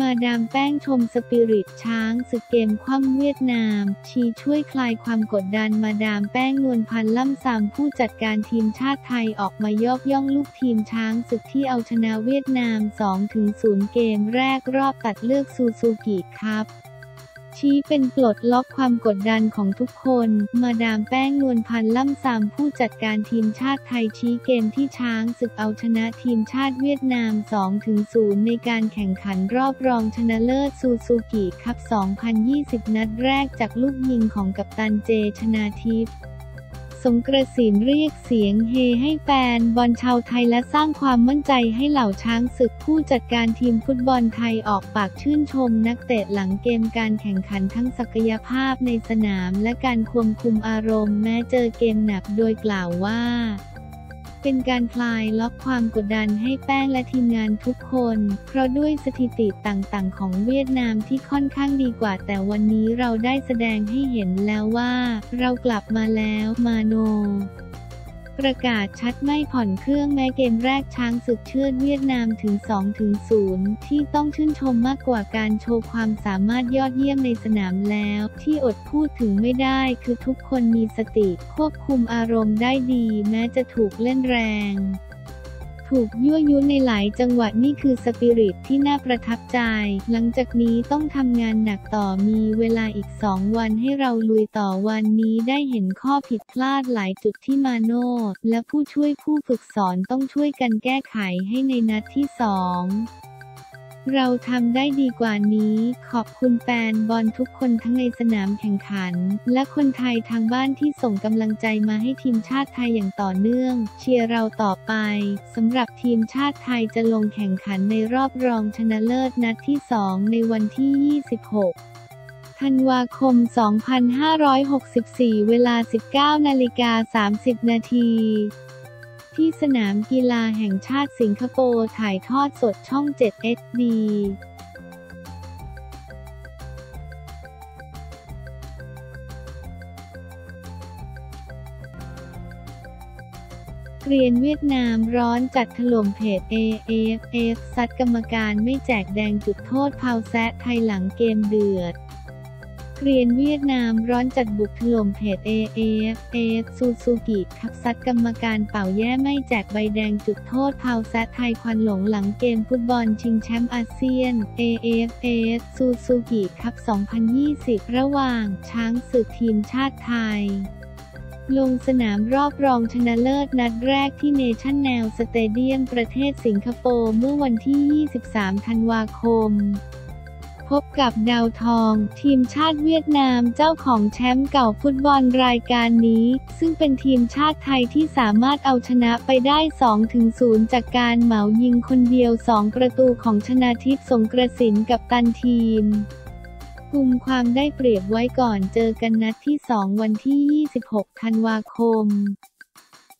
มาดามแป้งชมสปิริตช้างสึกเกมคว่ำเวียดนาม ชีช่วยคลายความกดดันมาดามแป้งนวลพันธ์ล่ำซำผู้จัดการทีมชาติไทยออกมายกย่องลูกทีมช้างศึกที่เอาชนะเวียดนาม 2-0 เกมแรกรอบตัดเลือกซูซูกิครับ ชี้เป็นปลดล็อกความกดดันของทุกคน มาดามแป้งนวลพันธ์ล่ำซำผู้จัดการทีมชาติไทยชี้เกมที่ช้างศึกเอาชนะทีมชาติเวียดนาม 2-0 ในการแข่งขันรอบรองชนะเลิศซูซูกิคัพ 2020 นัดแรกจากลูกยิงของกัปตันเจชนาธิป สรงกระสินธ์เรียกเสียงเฮให้แฟนบอลชาวไทยและสร้างความมั่นใจให้เหล่าช้างศึกผู้จัดการทีมฟุตบอลไทยออกปากชื่นชมนักเตะหลังเกมการแข่งขันทั้งศักยภาพในสนามและการควบคุมอารมณ์แม้เจอเกมหนักโดยกล่าวว่า เป็นการคลายล็อกความกดดันให้แป้งและทีมงานทุกคน เพราะด้วยสถิติต่างๆ ของเวียดนามที่ค่อนข้างดีกว่า แต่วันนี้เราได้แสดงให้เห็นแล้วว่า เรากลับมาแล้วมาโน ประกาศชัดไม่ผ่อนเครื่องแม้เกมแรกช้างศึกเชื่อเวียดนามถึง2-0ที่ต้องชื่นชมมากกว่าการโชว์ความสามารถยอดเยี่ยมในสนามแล้ว ที่อดพูดถึงไม่ได้คือทุกคนมีสติ ควบคุมอารมณ์ได้ดีแม้จะถูกเล่นแรง ถูกยั่วยุในหลายจังหวัดนี่คือสปิริตที่น่าประทับใจ หลังจากนี้ต้องทำงานหนักต่อมีเวลาอีกสองวันให้เราลุยต่อวันนี้ได้เห็นข้อผิดพลาดหลายจุดที่มาโน่และผู้ช่วยผู้ฝึกสอนต้องช่วยกันแก้ไขให้ในนัดที่สอง เราทำได้ดีกว่านี้ ขอบคุณแฟนบอลทุกคนทั้งในสนามแข่งขัน และคนไทยทางบ้านที่ส่งกำลังใจมาให้ทีมชาติไทยอย่างต่อเนื่อง เชียร์เราต่อไปสำหรับทีมชาติไทยจะลงแข่งขันในรอบรองชนะเลิศนัดที่ 2 ในวันที่ 26ธันวาคม 2564 เวลา 19 นาฬิกา 30 นาที ที่สนามกีฬาแห่งชาติสิงคโปร์ถ่ายทอดสดช่อง 7 HD เกรียนเวียดนามร้อนจัดถล่มเพจ AFF ซัดกรรมการไม่แจกแดงจุดโทษพาลแซะไทยหลังเกมเดือด เกรียนเวียดนามร้อนจัดบุกถล่มเพจ AAF ซูซูกิคับซัดกรรมการเป่าแย่ไม่แจกใบแดงจุดโทษพาลแซะไทยควันหลงหลังเกมฟุตบอลชิงแชมป์อาเซียน AFF ซูซูกิคัพ2020 ระหว่าง ช้างศึกทีมชาติไทยลงสนามรอบรองชนะเลิศนัดแรกที่เนชั่นแนลสเตเดียมประเทศสิงคโปร์เมื่อวันที่ 23 ธันวาคม พบกับดาวทอง ทีมชาติเวียดนามเจ้าของแชมป์เก่าฟุตบอลรายการนี้ ซึ่งเป็นทีมชาติไทยที่สามารถเอาชนะไปได้ 2-0 จากการเหมายิงคนเดียว 2 ประตูของชนาธิปสรงกระสินธ์กัปตันทีมกลุ่มความได้เปรียบไว้ก่อนเจอกันนัดที่ 2 วันที่ 26 ธันวาคม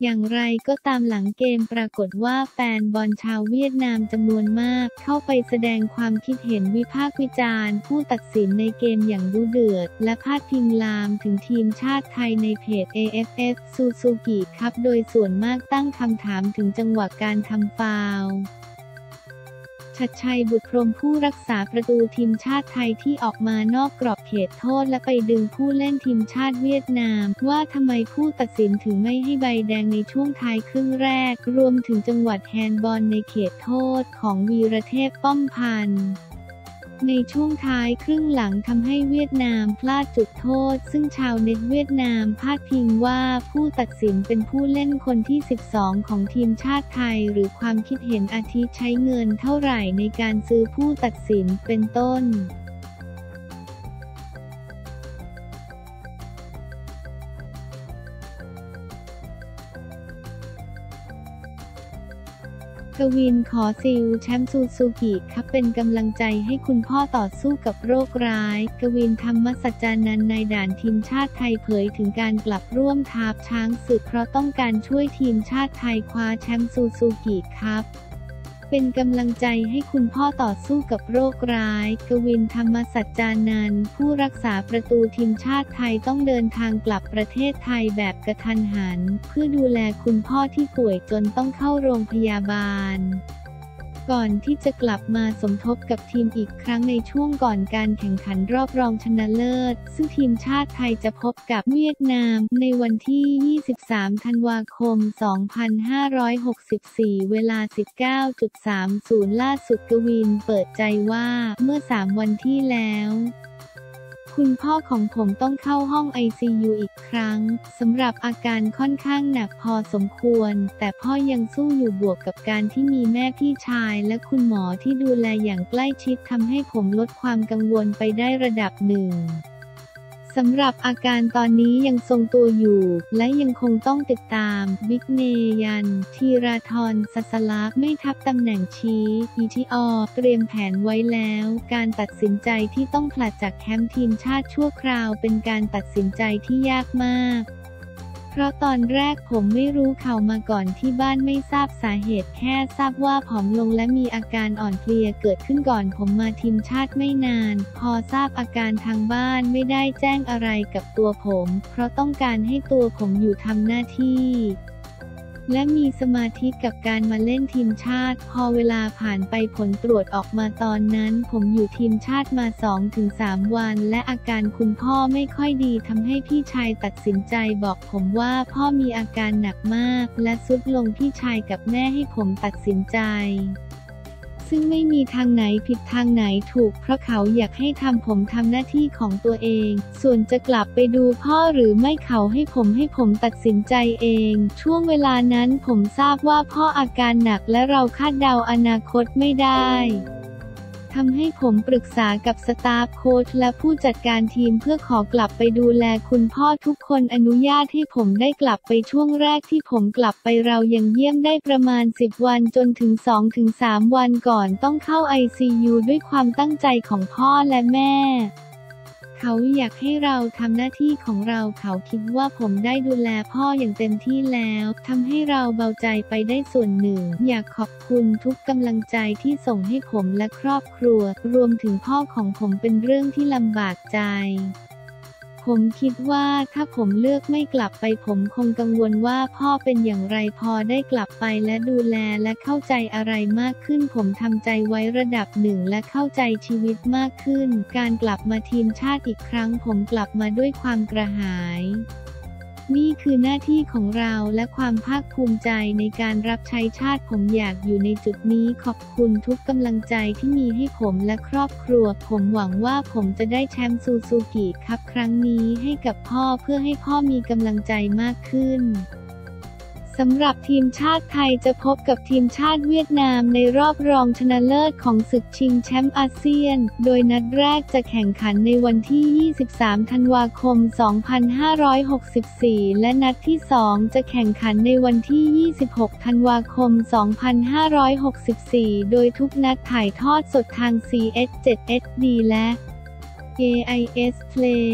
อย่างไรก็ตามหลังเกมปรากฏว่าแฟนบอลชาวเวียดนามจำนวนมาก เข้าไปแสดงความคิดเห็นวิพากษ์วิจารณ์ ผู้ตัดสินในเกมอย่างดุเดือด และพาดพิงลามถึงทีมชาติไทยในเพจ AFF ซูซูกิครับโดยส่วนมากตั้งคำถามถึงจังหวะการทำฟาวฉัตรชัยบุตรพรมผู้รักษาประตูทีมชาติไทยที่ออกมานอกกรอบ เขตโทษและไปดึงผู้เล่นทีมชาติเวียดนาม ว่าทำไมผู้ตัดสินถึงไม่ให้ใบแดงในช่วงท้ายครึ่งแรก รวมถึงจังหวัดแฮนด์บอลในเขตโทษของวีรเทพป้อมพันธุ์ในช่วงท้ายครึ่งหลังทำให้เวียดนามพลาดจุดโทษ ซึ่งชาวเน็ตเวียดนามพาดพิงว่าผู้ตัดสินเป็นผู้เล่นคนที่ 12 ของทีมชาติไทย หรือความคิดเห็นอาทิใช้เงินเท่าไหร่ในการซื้อผู้ตัดสินเป็นต้น กวินขอซิลแชมป์ซูซูกิครับเป็นกำลังใจให้คุณพ่อต่อสู้กับโรคร้าย กวินธรรมสัจจานันในด่านทีมชาติไทยเผยถึงการกลับร่วมทาบช้างศึกเพราะต้องการช่วยทีมชาติไทยคว้าแชมป์ซูซูกิครับ เป็นกำลังใจให้คุณพ่อต่อสู้กับโรคร้าย กวินธรรมสัจจานันผู้รักษาประตูทีมชาติไทยต้องเดินทางกลับประเทศไทยแบบกระทันหัน เพื่อดูแลคุณพ่อที่ป่วยจนต้องเข้าโรงพยาบาล ก่อนที่จะกลับมาสมทบกับทีมอีกครั้งในช่วงก่อนการแข่งขันรอบรองชนะเลิศ ซึ่งทีมชาติไทยจะพบกับเวียดนาม ในวันที่ 23 ธันวาคม 2564 เวลา 19.30 ล่าสุดกวินเปิดใจว่าเมื่อ 3 วันที่แล้ว คุณพ่อของผมต้องเข้าห้อง ICU อีกครั้งสำหรับอาการค่อนข้างหนักพอสมควร แต่พ่อยังสู้อยู่บวกกับการที่มีแม่พี่ชายและคุณหมอที่ดูแลอย่างใกล้ชิดทำให้ผมลดความกังวลไปได้ระดับหนึ่ง สำหรับอาการตอนนี้ยังทรงตัวอยู่ และยังคงต้องติดตาม บิ๊กเนยัน ทีราทรสัสลักไม่ทับตำแหน่งชี้อีทีออเตรียมแผนไว้แล้ว การตัดสินใจที่ต้องผลัดจากแคมป์ทีมชาติชั่วคราวเป็นการตัดสินใจที่ยากมาก เพราะตอนแรกผมไม่รู้ข่าวมาก่อนที่บ้านไม่ทราบสาเหตุแค่ทราบว่าผอมลงและมีอาการอ่อนเพลียเกิดขึ้นก่อนผมมาทีมชาติไม่นาน พอทราบอาการทางบ้านไม่ได้แจ้งอะไรกับตัวผม เพราะต้องการให้ตัวผมอยู่ทำหน้าที่ และมีสมาธิกับการมาเล่นทีมชาติ พอเวลาผ่านไปผลตรวจออกมาตอนนั้น ผมอยู่ทีมชาติมา 2-3 วัน และอาการคุณพ่อไม่ค่อยดีทำให้พี่ชายตัดสินใจบอกผมว่าพ่อมีอาการหนักมาก และสุดลงพี่ชายกับแม่ให้ผมตัดสินใจ ซึ่งไม่มีทางไหนผิดทางไหนถูก เพราะเขาอยากให้ทำผมทำหน้าที่ของตัวเอง ส่วนจะกลับไปดูพ่อหรือไม่เขาให้ผมให้ผมตัดสินใจเอง ช่วงเวลานั้นผมทราบว่าพ่ออาการหนักและเราคาดเดาอนาคตไม่ได้ ทำให้ผมปรึกษากับสตาฟโค้ชและผู้จัดการทีมเพื่อขอกลับไปดูแลคุณพ่อทุกคนอนุญาตให้ผมได้กลับไปช่วงแรกที่ผมกลับไปเรายังเยี่ยมได้ประมาณ 10 วันจนถึง 2-3 วันก่อนต้องเข้า ICU ด้วยความตั้งใจของพ่อและแม่ เขาอยากให้เราทำหน้าที่ของเราเขาคิดว่าผมได้ดูแลพ่ออย่างเต็มที่แล้วทำให้เราเบาใจไปได้ส่วนหนึ่ง อยากขอบคุณทุกกำลังใจที่ส่งให้ผมและครอบครัว รวมถึงพ่อของผมเป็นเรื่องที่ลำบากใจ ผมคิดว่าถ้าผมเลือกไม่กลับไปผมคงกังวลว่าพ่อเป็นอย่างไรพอได้กลับไปและดูแลและเข้าใจอะไรมากขึ้น ผมทำใจไว้ระดับหนึ่งและเข้าใจชีวิตมากขึ้น การกลับมาทีมชาติอีกครั้ง ผมกลับมาด้วยความกระหาย นี่คือหน้าที่ของเราและความภาคภูมิใจในการรับใช้ชาติผมอยากอยู่ในจุดนี้ขอบคุณทุกกำลังใจที่มีให้ผมและครอบครัว ผมหวังว่าผมจะได้แชมป์ซูซูกิครับครั้งนี้ให้กับพ่อเพื่อให้พ่อมีกำลังใจมากขึ้น สำหรับทีมชาติไทยจะพบกับทีมชาติเวียดนามในรอบรองชนะเลิศของศึกชิงแชมป์อาเซียน โดยนัดแรกจะแข่งขันในวันที่ 23 ธันวาคม 2564 และนัดที่ 2 จะแข่งขันในวันที่ 26 ธันวาคม 2564 โดยทุกนัดถ่ายทอดสดทาง CS7 HD และ AIS Play